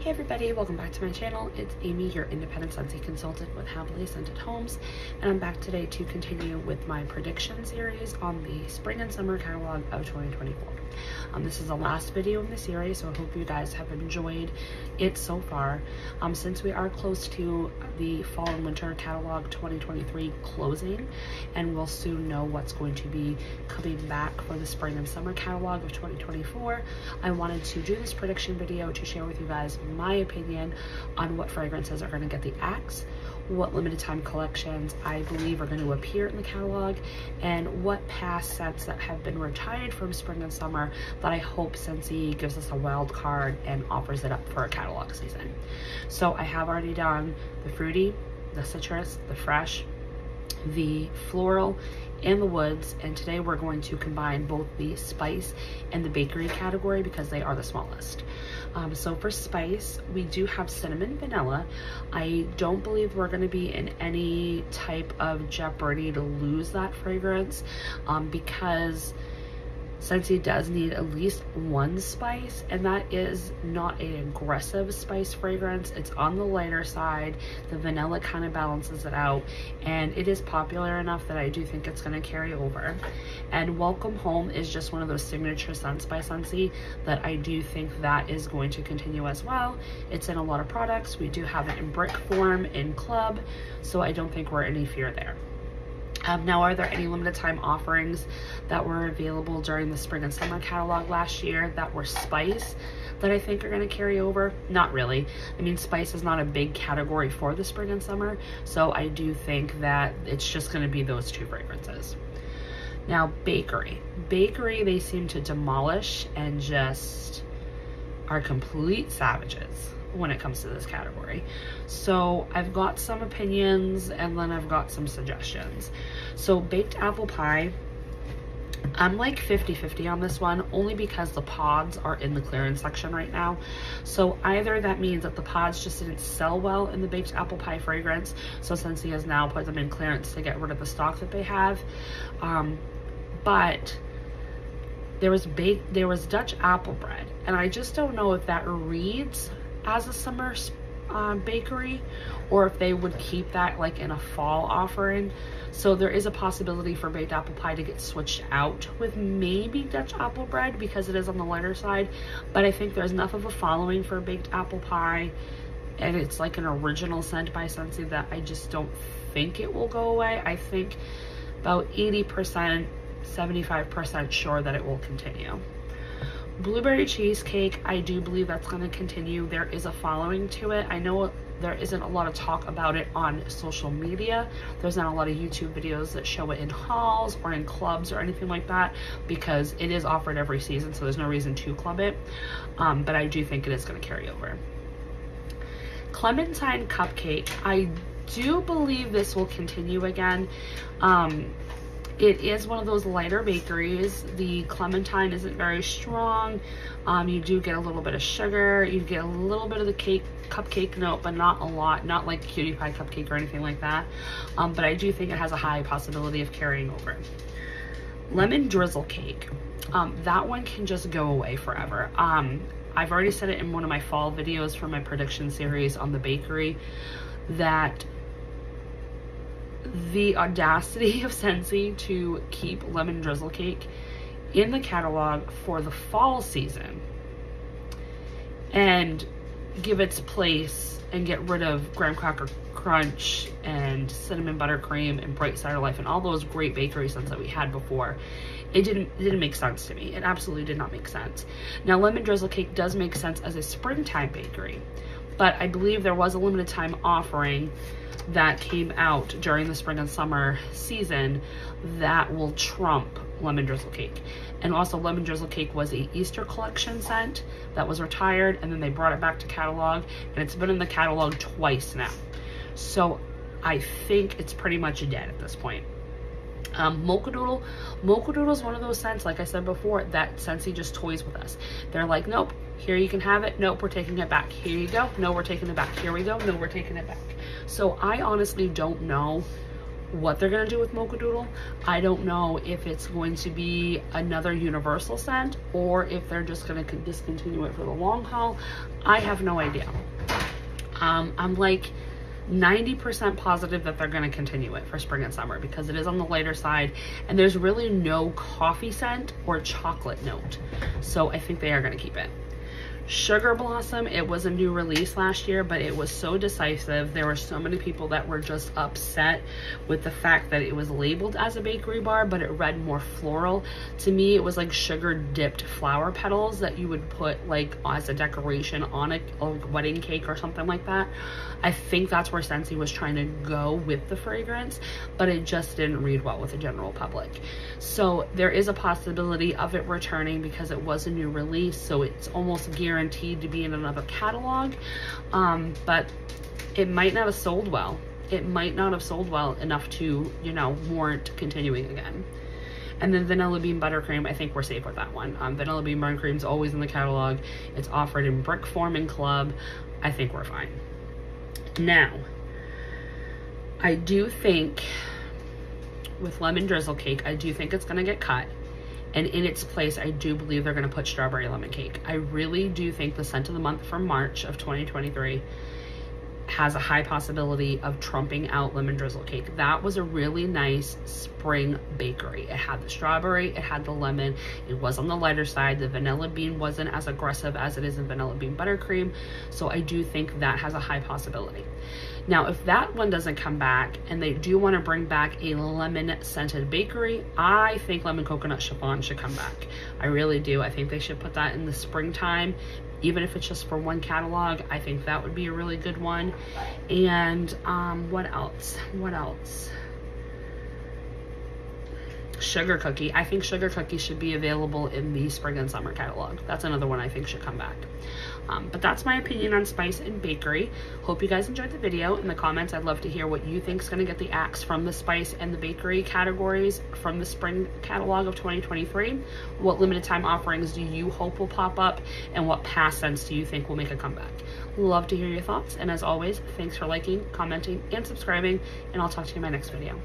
Hey everybody, welcome back to my channel. It's Aimee, your independent Scentsy consultant with Happily Scented Homes, and I'm back today to continue with my prediction series on the spring and summer catalog of 2024. Um, this is the last video in the series, so I hope you guys have enjoyed it so far. Um, since we are close to the fall and winter catalog 2023 closing, and we'll soon know what's going to be coming back for the spring and summer catalog of 2024, I wanted to do this prediction video to share with you guys my opinion on what fragrances are going to get the axe, what limited time collections I believe are going to appear in the catalog, and what past sets that have been retired from spring and summer that I hope Scentsy gives us a wild card and offers it up for a catalog season. So I have already done the fruity, the citrus, the fresh, the floral, and the woods and today we're going to combine both the spice and the bakery category because they are the smallest. Um, so for spice, we do have cinnamon vanilla. I don't believe we're going to be in any type of jeopardy to lose that fragrance um, because Scentsy does need at least one spice and that is not an aggressive spice fragrance. It's on the lighter side. The vanilla kind of balances it out and it is popular enough that I do think it's going to carry over. And Welcome Home is just one of those signature scents by Scentsy that I do think that is going to continue as well. It's in a lot of products. We do have it in brick form in club, so I don't think we're any fear there. Um, now, are there any limited time offerings that were available during the spring and summer catalog last year that were spice that I think are going to carry over? Not really. I mean, spice is not a big category for the spring and summer, so I do think that it's just going to be those two fragrances. Now, bakery. Bakery, they seem to demolish and just are complete savages when it comes to this category. So I've got some opinions and then I've got some suggestions. So baked apple pie, I'm like 50-50 on this one only because the pods are in the clearance section right now. So either that means that the pods just didn't sell well in the baked apple pie fragrance. So Scentsy has now put them in clearance to get rid of the stock that they have. Um, but there was baked, there was Dutch apple bread and I just don't know if that reads as a summer uh, bakery or if they would keep that like in a fall offering. So there is a possibility for baked apple pie to get switched out with maybe Dutch apple bread because it is on the lighter side. But I think there's enough of a following for baked apple pie and it's like an original scent by Scentsy that I just don't think it will go away. I think about 80%, 75% sure that it will continue. Blueberry cheesecake, I do believe that's going to continue. There is a following to it. I know there isn't a lot of talk about it on social media. There's not a lot of YouTube videos that show it in halls or in clubs or anything like that because it is offered every season, so there's no reason to club it. Um, but I do think it is going to carry over. Clementine Cupcake, I do believe this will continue again. Um, it is one of those lighter bakeries. The clementine isn't very strong. Um, you do get a little bit of sugar. You get a little bit of the cake cupcake note, but not a lot. Not like cutie pie cupcake or anything like that. Um, but I do think it has a high possibility of carrying over. Lemon drizzle cake. Um, that one can just go away forever. Um, I've already said it in one of my fall videos for my prediction series on the bakery that the audacity of Scentsy to keep lemon drizzle cake in the catalog for the fall season and give its place and get rid of graham cracker crunch and cinnamon buttercream and bright cider life and all those great bakery scents that we had before it didn't it didn't make sense to me. It absolutely did not make sense. Now lemon drizzle cake does make sense as a springtime bakery but i believe there was a limited time offering that came out during the spring and summer season that will trump lemon drizzle cake. And also lemon drizzle cake was a Easter collection scent that was retired and then they brought it back to catalog and it's been in the catalog twice now. So I think it's pretty much dead at this point. Um, Mocha Doodle, Mocha Doodle is one of those scents, like I said before, that Scentsy just toys with us. They're like, nope, here you can have it. Nope, we're taking it back. Here you go. No, we're taking it back. Here we go. No, we're taking it back. So I honestly don't know what they're going to do with Mocha Doodle. I don't know if it's going to be another universal scent or if they're just going to discontinue it for the long haul. I have no idea. Um, I'm like 90% positive that they're going to continue it for spring and summer because it is on the lighter side and there's really no coffee scent or chocolate note. So I think they are going to keep it. Sugar Blossom, it was a new release last year, but it was so decisive. There were so many people that were just upset with the fact that it was labeled as a bakery bar, but it read more floral. To me, it was like sugar dipped flower petals that you would put like as a decoration on a, a wedding cake or something like that. I think that's where Scentsy was trying to go with the fragrance, but it just didn't read well with the general public. So there is a possibility of it returning because it was a new release, so it's almost guaranteed guaranteed to be in another catalog, um, but it might not have sold well. It might not have sold well enough to, you know, warrant continuing again. And then Vanilla Bean Buttercream, I think we're safe with that one. Um, Vanilla Bean Buttercream is always in the catalog. It's offered in Brick Form and Club. I think we're fine. Now, I do think with Lemon Drizzle Cake, I do think it's going to get cut. And in its place, I do believe they're going to put strawberry lemon cake. I really do think the scent of the month for March of 2023 has a high possibility of trumping out lemon drizzle cake. That was a really nice spring bakery. It had the strawberry, it had the lemon, it was on the lighter side. The vanilla bean wasn't as aggressive as it is in vanilla bean buttercream. So I do think that has a high possibility. Now, if that one doesn't come back and they do want to bring back a lemon scented bakery, I think lemon coconut chiffon should come back. I really do. I think they should put that in the springtime even if it's just for one catalog, I think that would be a really good one. And um, what else? What else? Sugar Cookie. I think Sugar Cookie should be available in the spring and summer catalog. That's another one I think should come back. Um, but that's my opinion on Spice and Bakery. Hope you guys enjoyed the video. In the comments, I'd love to hear what you think is going to get the axe from the Spice and the Bakery categories from the spring catalog of 2023. What limited time offerings do you hope will pop up? And what past scents do you think will make a comeback? Love to hear your thoughts. And as always, thanks for liking, commenting, and subscribing. And I'll talk to you in my next video.